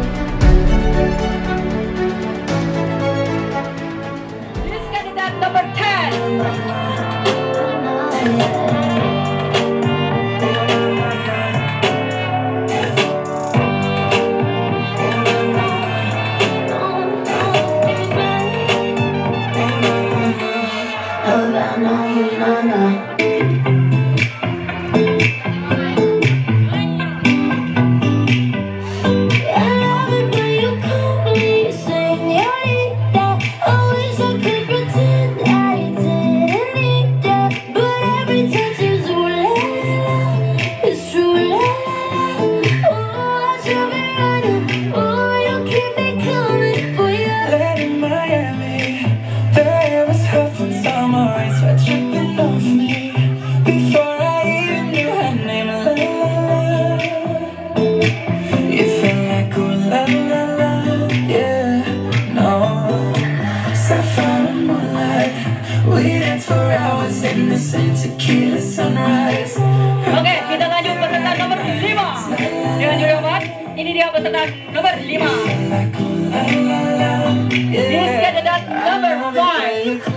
This number 5.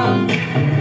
Love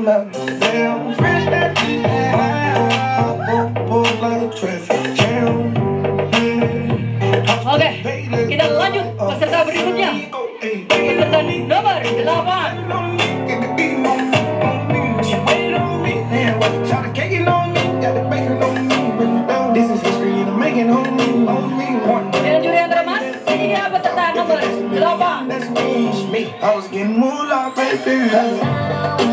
pull kita lanjut peserta berikutnya. Peserta nomor 8. I was getting moolah, baby.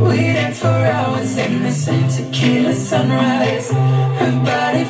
We danced for hours in the same tequila sunrise. Her body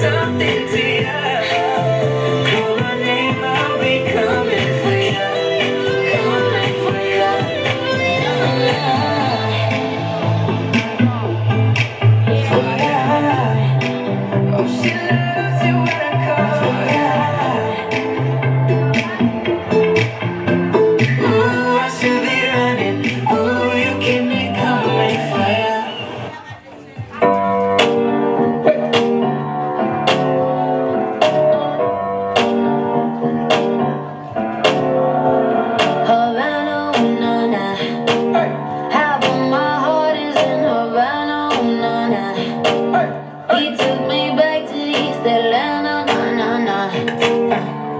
something to you.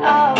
Oh.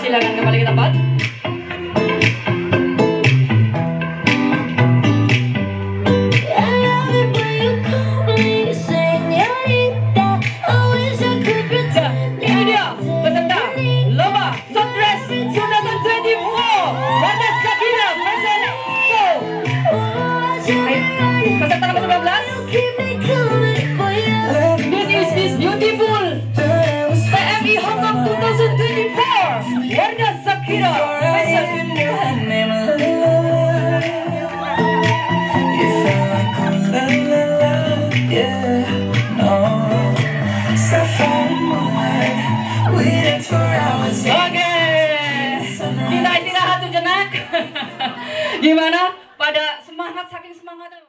Sila nang kabalik dapat? gimana pada semangat saking semangatnya.